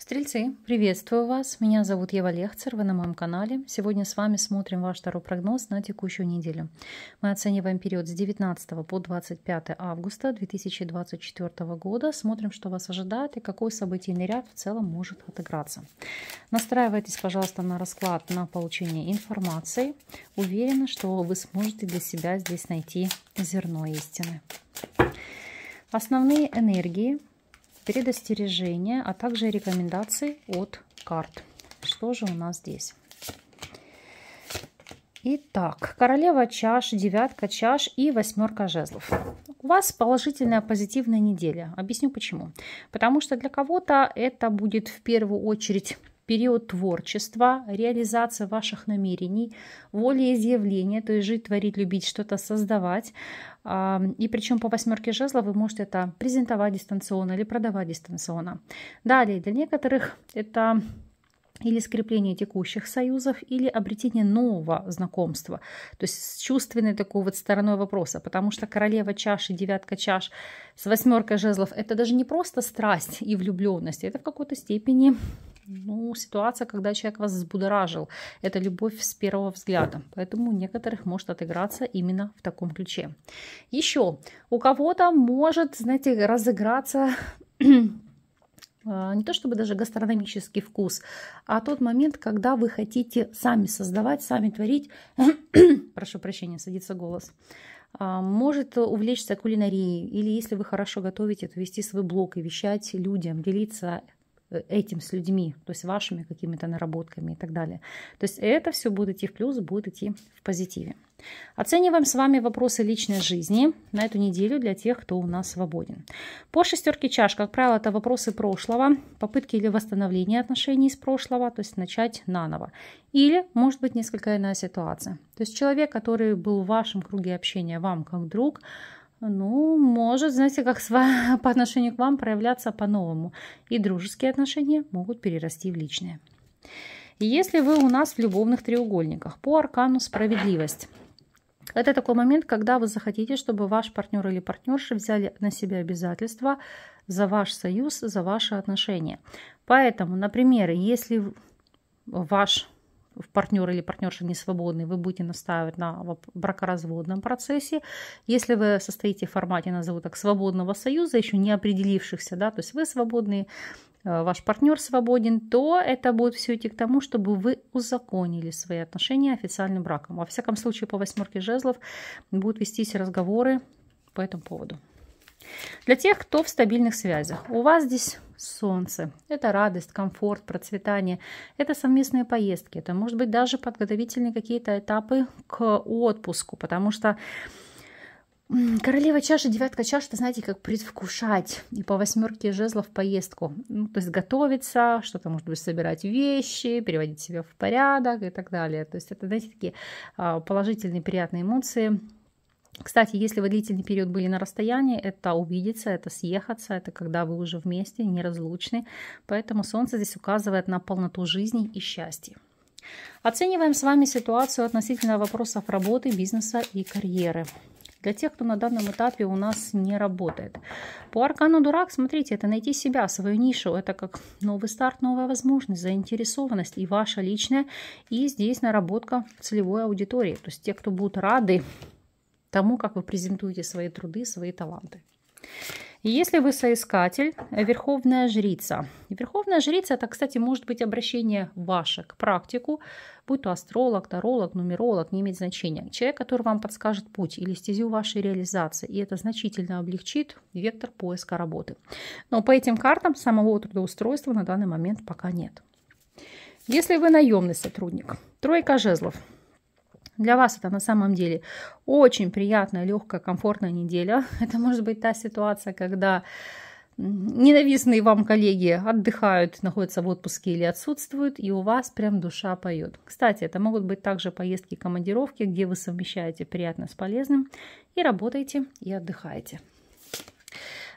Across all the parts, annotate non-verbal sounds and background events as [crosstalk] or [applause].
Стрельцы, приветствую вас. Меня зовут Ева Лехцер, вы на моем канале. Сегодня с вами смотрим ваш второй прогноз на текущую неделю. Мы оцениваем период с 19 по 25 августа 2024 года. Смотрим, что вас ожидает и какой событийный ряд в целом может отыграться. Настраивайтесь, пожалуйста, на расклад на получение информации. Уверена, что вы сможете для себя здесь найти зерно истины. Основные энергии предостережения, а также рекомендации от карт. Что же у нас здесь? Итак, королева чаш, девятка чаш и восьмерка жезлов. У вас положительная, позитивная неделя. Объясню почему. Потому что для кого-то это будет в первую очередь период творчества, реализация ваших намерений, волеизъявления, то есть жить, творить, любить, что-то создавать. И причем по восьмерке жезла вы можете это презентовать дистанционно или продавать дистанционно. Далее, для некоторых это или скрепление текущих союзов, или обретение нового знакомства. То есть с чувственной такой вот стороной вопроса. Потому что королева чаш и девятка чаш с восьмеркой жезлов это даже не просто страсть и влюбленность, это в какой-то степени ну, ситуация, когда человек вас взбудоражил. Это любовь с первого взгляда. Поэтому у некоторых может отыграться именно в таком ключе. Еще у кого-то может, знаете, разыграться [clears throat] не то чтобы даже гастрономический вкус, а тот момент, когда вы хотите сами создавать, сами творить, [coughs] прошу прощения, садится голос, а, может увлечься кулинарией, или если вы хорошо готовите, то вести свой блог и вещать людям, делиться Э, этим с людьми, то есть вашими какими-то наработками и так далее. То есть это все будет идти в плюс, будет идти в позитиве. Оцениваем с вами вопросы личной жизни на эту неделю для тех, кто у нас свободен. По шестерке чаш, как правило, это вопросы прошлого, попытки или восстановления отношений из прошлого, то есть начать наново. Или, может быть, несколько иная ситуация. То есть человек, который был в вашем круге общения, вам как друг, ну, может, знаете, как [laughs] по отношению к вам проявляться по-новому. И дружеские отношения могут перерасти в личные. Если вы у нас в любовных треугольниках по аркану справедливость, это такой момент, когда вы захотите, чтобы ваш партнер или партнерша взяли на себя обязательства за ваш союз, за ваши отношения. Поэтому, например, если ваш партнер или партнерша не свободный, вы будете настаивать на бракоразводном процессе. Если вы состоите в формате, назову так, свободного союза, еще не определившихся, да, то есть вы свободный, э, ваш партнер свободен, то это будет все идти к тому, чтобы вы узаконили свои отношения официальным браком. Во всяком случае, по восьмерке жезлов будут вестись разговоры по этому поводу. Для тех, кто в стабильных связях, у вас здесь солнце. Это радость, комфорт, процветание. Это совместные поездки. Это может быть даже подготовительные какие-то этапы к отпуску, потому что Королева чаши, девятка чаш, это, знаете, как предвкушать. И по восьмерке жезлов поездку. Ну, то есть готовиться, что-то, может быть, собирать вещи, переводить себя в порядок и так далее. То есть это, знаете, такие а, положительные, приятные эмоции кстати, если вы длительный период были на расстоянии, это увидеться, это съехаться, это когда вы уже вместе, неразлучны. Поэтому Солнце здесь указывает на полноту жизни и счастья. Оцениваем с вами ситуацию относительно вопросов работы, бизнеса и карьеры. Для тех, кто на данном этапе у нас не работает. По аркану дурак, смотрите, это найти себя, свою нишу. Это как новый старт, новая возможность, заинтересованность и ваша личная. И здесь наработка целевой аудитории. То есть те, кто будут рады тому, как вы презентуете свои труды, свои таланты. Если вы соискатель, верховная жрица. Верховная жрица, это, кстати, может быть обращение ваше к практику, будь то астролог, таролог, нумеролог, не имеет значения. Человек, который вам подскажет путь или стезю вашей реализации. И это значительно облегчит вектор поиска работы. Но по этим картам самого трудоустройства на данный момент пока нет. Если вы наемный сотрудник, тройка жезлов – для вас это на самом деле очень приятная, легкая, комфортная неделя. [laughs] Это может быть та ситуация, когда ненавистные вам коллеги отдыхают, находятся в отпуске или отсутствуют, и у вас прям душа поет. Кстати, это могут быть также поездки командировки, где вы совмещаете приятно с полезным и работаете и отдыхаете.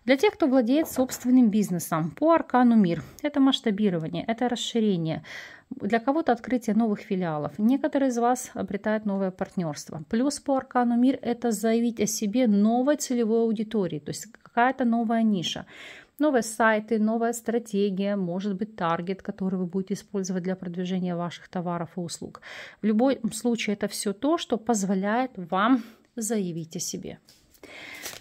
Для тех, кто владеет собственным бизнесом, по аркану мир, это масштабирование, это расширение, для кого-то открытие новых филиалов. Некоторые из вас обретают новое партнерство. Плюс по аркану мир – это заявить о себе новой целевой аудитории, то есть какая-то новая ниша. новые сайты, новая стратегия, может быть таргет, который вы будете использовать для продвижения ваших товаров и услуг. В любом случае это все то, что позволяет вам заявить о себе.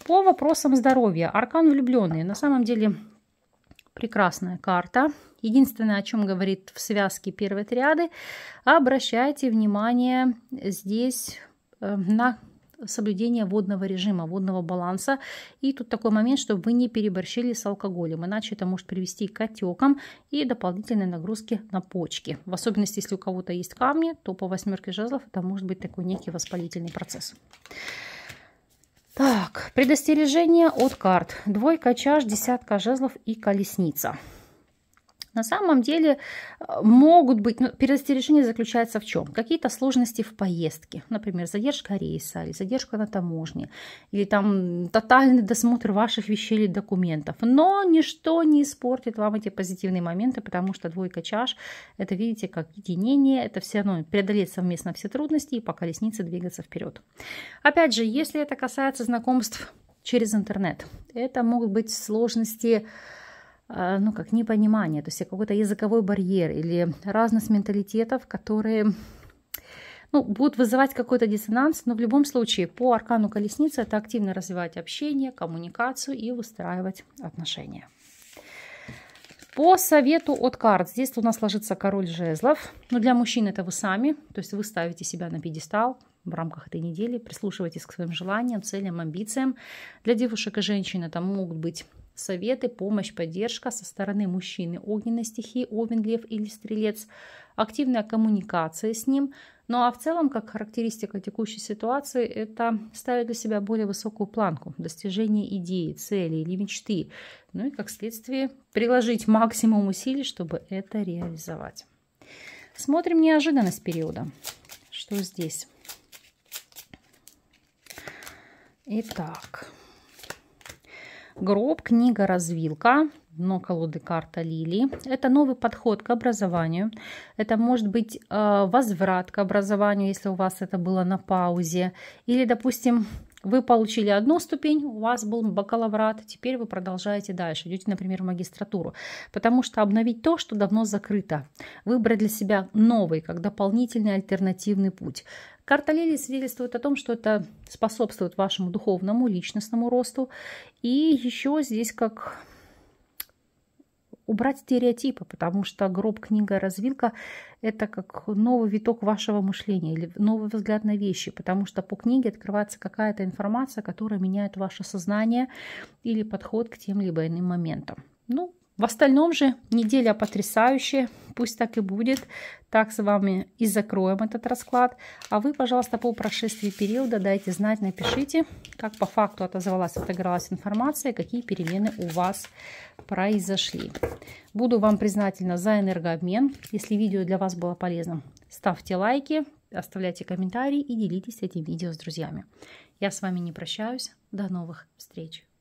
По вопросам здоровья. Аркан влюбленные. На самом деле прекрасная карта. Единственное, о чем говорит в связке первой триады, обращайте внимание здесь э, на соблюдение водного режима, водного баланса. И тут такой момент, чтобы вы не переборщили с алкоголем, иначе это может привести к отекам и дополнительной нагрузке на почки. В особенности, если у кого-то есть камни, то по восьмерке жезлов это может быть такой некий воспалительный процесс. Так, предостережение от карт. Двойка чаш, десятка жезлов и колесница. На самом деле э, могут быть, ну, предостережение заключается в чем? Какие-то сложности в поездке, например, задержка рейса или задержка на таможне, или там тотальный досмотр ваших вещей или документов. Но ничто не испортит вам эти позитивные моменты, потому что двойка чаш, это, видите, как единение, это все равно преодолеть совместно все трудности и по колеснице двигаться вперед. Опять же, если это касается знакомств через интернет, это могут быть сложности, ну, как непонимание, то есть какой-то языковой барьер или разность менталитетов, которые ну, будут вызывать какой-то диссонанс, но в любом случае по аркану колесницы это активно развивать общение, коммуникацию и выстраивать отношения. По совету от карт, здесь у нас ложится король жезлов. Но для мужчин это вы сами, то есть вы ставите себя на пьедестал в рамках этой недели, прислушивайтесь к своим желаниям, целям, амбициям. Для девушек и женщин это могут быть советы, помощь, поддержка со стороны мужчины огненной стихии, овен, лев или стрелец, активная коммуникация с ним. Ну а в целом, как характеристика текущей ситуации, это ставить для себя более высокую планку, достижение идеи, цели или мечты. Ну и как следствие приложить максимум усилий, чтобы это реализовать. Смотрим неожиданность периода. Что здесь? Итак, Гроб, книга «Развилка», но колоды карта Лили. Это новый подход к образованию. Это может быть э, возврат к образованию, если у вас это было на паузе. Или, допустим, вы получили одну ступень, у вас был бакалаврат, теперь вы продолжаете дальше, идете, например, в магистратуру. Потому что обновить то, что давно закрыто, выбрать для себя новый, как дополнительный альтернативный путь. Карта Лилии свидетельствует о том, что это способствует вашему духовному, личностному росту. И еще здесь как убрать стереотипы, потому что гроб, книга, развилка – это как новый виток вашего мышления или новый взгляд на вещи, потому что по книге открывается какая-то информация, которая меняет ваше сознание или подход к тем либо иным моментам. Ну, в остальном же неделя потрясающая, пусть так и будет. Так с вами и закроем этот расклад. А вы, пожалуйста, по прошествии периода дайте знать, напишите, как по факту отозвалась, отыгралась информация, какие перемены у вас произошли. Буду вам признательна за энергообмен. Если видео для вас было полезным, ставьте лайки, оставляйте комментарии и делитесь этим видео с друзьями. Я с вами не прощаюсь. До новых встреч!